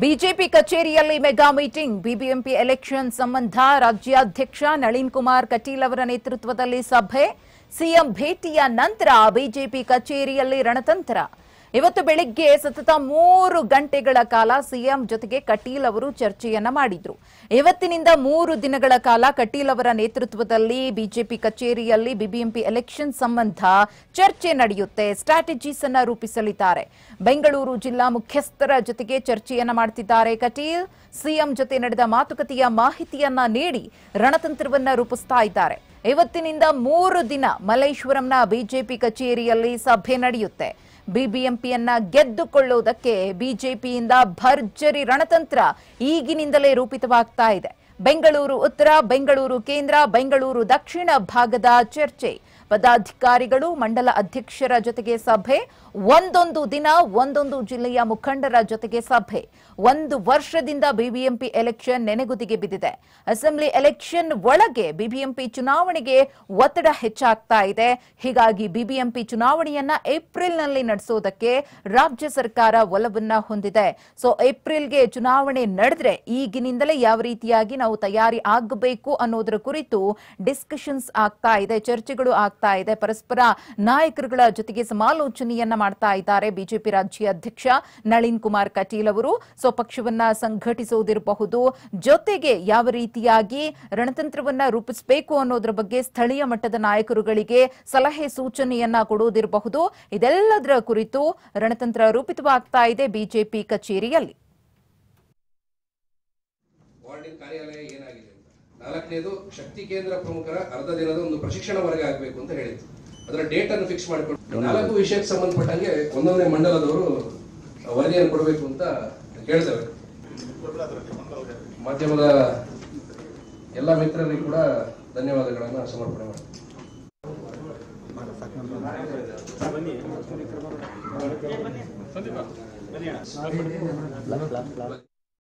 BJP ಕಚೇರಿಯಲ್ಲಿ mega meeting. BBMP election ಸಂಬಂಧ ರಾಜ್ಯಾಧ್ಯಕ್ಷ ನಳಿನ್ ಕುಮಾರ್ ಕಟೀಲ್ ಅವರ ನೇತೃತ್ವದಲ್ಲಿ ಸಭೆ. ಸಿಎಂ ಭೇಟಿಯ ನಂತರ ಬಿಜೆಪಿ ಕಚೇರಿಯಲ್ಲಿ ರಣತಂತ್ರ. ಇವತ್ತು ಬೆಳಿಗ್ಗೆ ಸತತ ಮೂರು ಗಂಟೆಗಳ ಕಾಲ ಸಿಎಂ ಜೊತೆಗೆ ಕಟೀಲ್ ಅವರು ಚರ್ಚೆಯನ್ನ ಮಾಡಿದ್ರು. ಇವತ್ತಿನಿಂದ ಮೂರು ದಿನಗಳ ಕಾಲ ಕಟೀಲ್ ಅವರ ನೇತೃತ್ವದಲ್ಲಿ ಬಿಜೆಪಿ ಕಚೇರಿಯಲ್ಲಿ ಬಿಬಿಎಂಪಿ ಎಲೆಕ್ಷನ್ ಸಂಬಂಧ ಚರ್ಚೆ ನಡೆಯುತ್ತೆ. ಸ್ಟ್ರಾಟಜೀಸ್ ಅನ್ನ ರೂಪಿಸಲಿದ್ದಾರೆ. ಬೆಂಗಳೂರು ಜಿಲ್ಲಾ ಮುಖ್ಯಸ್ಥರ ಜೊತೆಗೆ ಚರ್ಚೆಯನ್ನ ಮಾಡ್ತಿದ್ದಾರೆ ಕಟೀಲ್. ಸಿಎಂ ಜೊತೆ ನಡೆದ ಮಾತುಕತೆಯ ಮಾಹಿತಿಯನ್ನ ನೀಡಿ ರಣತಂತ್ರವನ್ನ ರೂಪಿಸ್ತಾ ಇದ್ದಾರೆ. ಇವತ್ತಿನಿಂದ ಮೂರು ದಿನ ಮಲ್ಲೇಶ್ವರಂನ ಬಿಜೆಪಿ ಕಚೇರಿಯಲ್ಲಿ ಸಭೆ ನಡೆಯುತ್ತೆ. ಬಿಬಿಎಂಪಿಯನ್ನ ಗೆದ್ದುಕೊಳ್ಳುವುದಕ್ಕೆ ಬಿಜೆಪಿಯಿಂದ ಭರ್ಜರಿ ರಣತಂತ್ರ ಈಗಿನಿಂದಲೇ ರೂಪಿತವಾಗ್ತಾ ಇದೆ. ಬೆಂಗಳೂರು ಉತ್ತರ, ಬೆಂಗಳೂರು ಕೇಂದ್ರ, ಬೆಂಗಳೂರು ದಕ್ಷಿಣ ಭಾಗದ ಚರ್ಚೆ. ಪದಾಧಿಕಾರಿಗಳು, ಮಂಡಲ ಅಧ್ಯಕ್ಷರ ಜೊತೆಗೆ ಸಭೆ, ಒಂದೊಂದು ದಿನ ಒಂದೊಂದು ಜಿಲ್ಲೆಯ ಮುಖಂಡರ ಜೊತೆಗೆ ಸಭೆ. ಒಂದು ವರ್ಷದಿಂದ ಬಿಬಿಎಂಪಿ ಎಲೆಕ್ಷನ್ ನೆನೆಗುದಿಗೆ ಬಿದ್ದಿದೆ. ಅಸೆಂಬ್ಲಿ ಎಲೆಕ್ಷನ್ ಒಳಗೆ ಬಿಬಿಎಂಪಿ ಚುನಾವಣೆಗೆ ಒತ್ತಡ ಹೆಚ್ಚಾಗ್ತಾ ಇದೆ. ಹೀಗಾಗಿ ಬಿಬಿಎಂಪಿ ಚುನಾವಣೆಯನ್ನ ಏಪ್ರಿಲ್ನಲ್ಲಿ ನಡೆಸೋದಕ್ಕೆ ರಾಜ್ಯ ಸರ್ಕಾರ ಒಲವನ್ನ ಹೊಂದಿದೆ. ಸೊ, ಏಪ್ರಿಲ್ಗೆ ಚುನಾವಣೆ ನಡೆದ್ರೆ ಈಗಿನಿಂದಲೇ ಯಾವ ರೀತಿಯಾಗಿ ನಾವು ತಯಾರಿ ಆಗಬೇಕು ಅನ್ನೋದರ ಕುರಿತು ಡಿಸ್ಕಷನ್ಸ್ ಆಗ್ತಾ ಇದೆ. ಚರ್ಚೆಗಳು ಆಗ್ತಾ ಇದೆ. ಪರಸ್ಪರ ನಾಯಕರುಗಳ ಜೊತೆಗೆ ಸಮಾಲೋಚನೆಯನ್ನ ಮಾಡ್ತಾ ಇದ್ದಾರೆ ಬಿಜೆಪಿ ರಾಜ್ಯ ಅಧ್ಯಕ್ಷ ನಳಿನ್ ಕುಮಾರ್ ಕಟೀಲ್ ಅವರು. ಸೊ, ಪಕ್ಷವನ್ನ ಸಂಘಟಿಸುವುದಿರಬಹುದು ಜೊತೆಗೆ ಯಾವ ರೀತಿಯಾಗಿ ರಣತಂತ್ರವನ್ನ ರೂಪಿಸಬೇಕು ಅನ್ನೋದ್ರ ಬಗ್ಗೆ ಸ್ಥಳೀಯ ಮಟ್ಟದ ನಾಯಕರುಗಳಿಗೆ ಸಲಹೆ ಸೂಚನೆಯನ್ನ ಕೊಡುವುದಿರಬಹುದು ಇದೆಲ್ಲದರ ಕುರಿತು ರಣತಂತ್ರ ರೂಪಿತವಾಗ್ತಾ ಇದೆ ಬಿಜೆಪಿ ಕಚೇರಿಯಲ್ಲಿ. ಕಾರ್ಯಾಲಯ ಏನಾಗಿದೆ? ನಾಲ್ಕನೇದು ಶಕ್ತಿ ಕೇಂದ್ರ ಪ್ರಮುಖರ ಅರ್ಧ ದಿನದ ಒಂದು ಪ್ರಶಿಕ್ಷಣ ವರ್ಗ ಆಗಬೇಕು ಅಂತ ಹೇಳಿತ್ತು ಅದರ ಡೇಟ್ ಅನ್ನು ಫಿಕ್ಸ್ ಮಾಡಿಕೊಂಡು ನಾಲ್ಕು ವಿಷಯಕ್ಕೆ ಸಂಬಂಧಪಟ್ಟಂಗೆ ಒಂದೊಂದೇ ಮಂಡಲದವರು ವರದಿಯನ್ನು ಕೊಡಬೇಕು ಅಂತ ಕೇಳ್ತೇವೆ. ಮಾಧ್ಯಮದ ಎಲ್ಲ ಮಿತ್ರರಿಗೂ ಕೂಡ ಧನ್ಯವಾದಗಳನ್ನು ಸಮರ್ಪಣೆ ಮಾಡ್ತೀನಿ